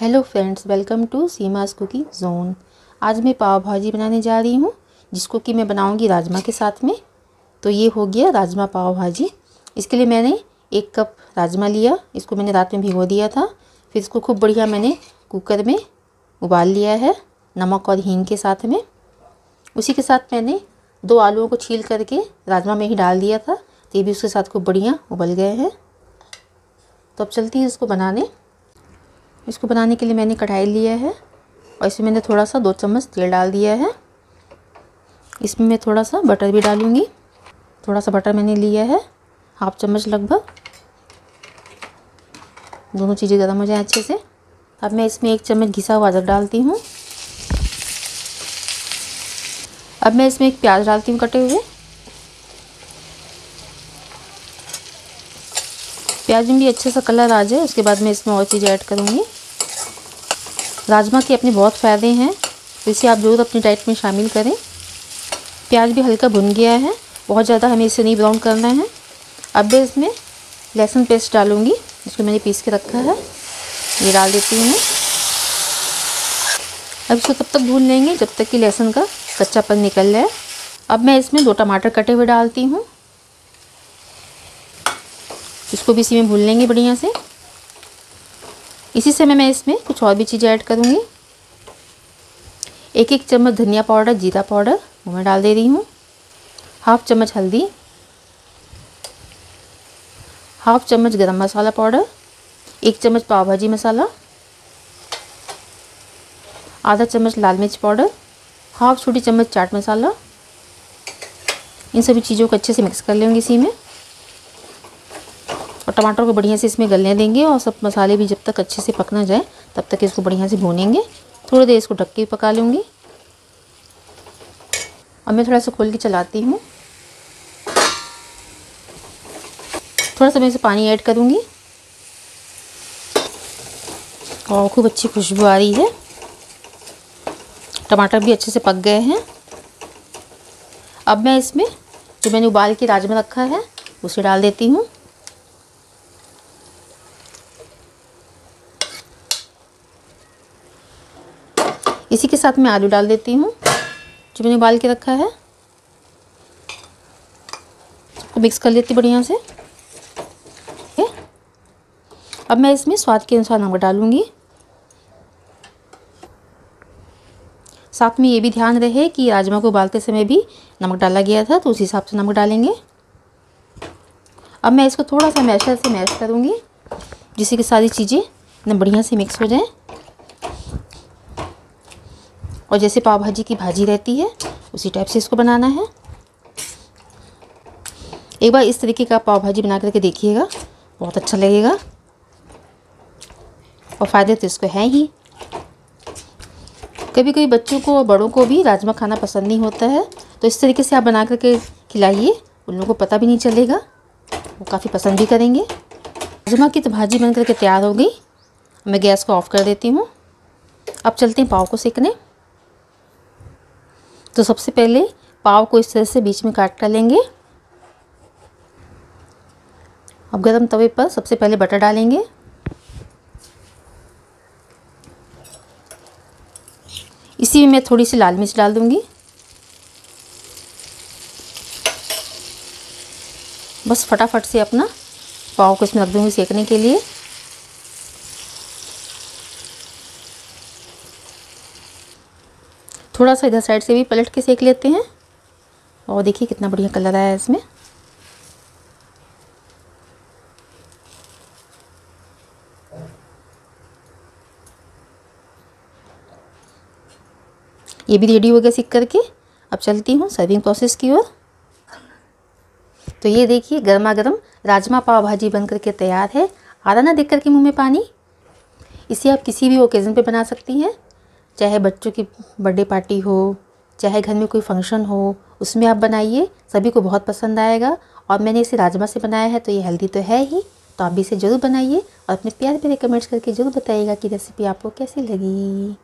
Hello friends, welcome to Seema's cooking zone. आज मैं पाव भाजी बनाने जा रही हूँ, जिसको कि मैं बनाऊँगी राजमा के साथ में। तो ये हो गया राजमा पाव भाजी। इसके लिए मैंने एक कप राजमा लिया, इसको मैंने रात में भिगो दिया था। फिर इसको खूब बढ़िया मैंने कुकर में उबाल लिया है, नमक और हींग के साथ में। उसी के साथ मैंने दो आलूओं को छील करके राजमा में ही डाल दिया था तो ये भी उसके साथ खूब बढ़िया उबल गए हैं। तो अब चलती है इसको बनाने। इसको बनाने के लिए मैंने कढ़ाई लिया है और इसमें मैंने थोड़ा सा दो चम्मच तेल डाल दिया है। इसमें मैं थोड़ा सा बटर भी डालूँगी। थोड़ा सा बटर मैंने लिया है, हाफ़ चम्मच लगभग। दोनों चीज़ें गर्म हो जाए अच्छे से। अब मैं इसमें एक चम्मच घिसा हुआ अदरक डालती हूँ। अब मैं इसमें एक प्याज डालती हूँ कटे हुए। प्याज में भी अच्छे सा कलर आ जाए, उसके बाद मैं इसमें और चीज़ें ऐड करूँगी। राजमा के अपने बहुत फ़ायदे हैं, इसे आप ज़रूर अपनी डाइट में शामिल करें। प्याज भी हल्का भुन गया है, बहुत ज़्यादा हमें इसे नहीं ब्राउन करना है। अब मैं इसमें लहसुन पेस्ट डालूँगी, जिसको मैंने पीस के रखा है। ये डाल देती हूँ। अब इसको तब तक भून लेंगे जब तक कि लहसुन का कच्चापन निकल जाए। अब मैं इसमें दो टमाटर कटे हुए डालती हूँ। इसको भी इसी में भून लेंगे बढ़िया से। इसी समय मैं इसमें कुछ और भी चीज़ें ऐड करूँगी। एक एक चम्मच धनिया पाउडर, जीरा पाउडर, वो मैं डाल दे रही हूँ। हाफ़ चम्मच हल्दी। हाफ़ चम्मच गरम मसाला पाउडर। एक चम्मच पाव भाजी मसाला। आधा चम्मच लाल मिर्च पाउडर। हाफ़ छोटी चम्मच चाट मसाला। इन सभी चीज़ों को अच्छे से मिक्स कर लेंगे इसी में। और टमाटर को बढ़िया से इसमें गलने देंगे और सब मसाले भी जब तक अच्छे से पक ना जाए, तब तक इसको बढ़िया से भूनेंगे। थोड़ी देर इसको ढक के पका लूँगी। अब मैं थोड़ा सा खोल के चलाती हूँ। थोड़ा सा मैं इसे पानी ऐड करूँगी। और खूब अच्छी खुशबू आ रही है। टमाटर भी अच्छे से पक गए हैं। अब मैं इसमें जो मैंने उबाल के राजमा रखा है, उसे डाल देती हूँ। इसी के साथ मैं आलू डाल देती हूँ, जो मैंने उबाल के रखा है। इसको मिक्स कर लेती बढ़िया से। अब मैं इसमें स्वाद के अनुसार नमक डालूँगी। साथ में ये भी ध्यान रहे कि राजमा को उबालते समय भी नमक डाला गया था तो उस हिसाब से नमक डालेंगे। अब मैं इसको थोड़ा सा मैशर से मैश करूँगी, जिससे कि सारी चीज़ें बढ़िया से मिक्स हो जाएँ। और जैसे पाव भाजी की भाजी रहती है, उसी टाइप से इसको बनाना है। एक बार इस तरीके का पाव भाजी बना करके देखिएगा, बहुत अच्छा लगेगा। और फ़ायदे तो इसको हैं ही। कभी कभी बच्चों को और बड़ों को भी राजमा खाना पसंद नहीं होता है तो इस तरीके से आप बना करके खिलाइए, उन लोगों को पता भी नहीं चलेगा, वो काफ़ी पसंद भी करेंगे। राजमा की तो भाजी बन करके तैयार हो गई, मैं गैस को ऑफ़ कर देती हूँ। अब चलते हैं पाव को सेकने। तो सबसे पहले पाव को इस तरह से बीच में काट कर लेंगे। अब गरम तवे पर सबसे पहले बटर डालेंगे। इसी में मैं थोड़ी सी लाल मिर्च डाल दूँगी। बस फटाफट से अपना पाव को इसमें रख दूँगी सेकने के लिए। थोड़ा सा इधर साइड से भी पलट के सेक लेते हैं। और देखिए कितना बढ़िया कलर आया है इसमें। ये भी रेडी हो गया सीख करके। अब चलती हूँ सर्विंग प्रोसेस की ओर। तो ये देखिए गर्मा गर्म राजमा पाव भाजी बन करके तैयार है। आ रहा ना देख करके मुँह में पानी। इसे आप किसी भी ओकेज़न पे बना सकती हैं। चाहे बच्चों की बर्थडे पार्टी हो, चाहे घर में कोई फ़ंक्शन हो, उसमें आप बनाइए, सभी को बहुत पसंद आएगा। और मैंने इसे राजमा से बनाया है तो ये हेल्दी तो है ही। तो आप भी इसे ज़रूर बनाइए और अपने प्यार प्यारे कमेंट्स करके ज़रूर बताइएगा कि रेसिपी आपको कैसी लगी।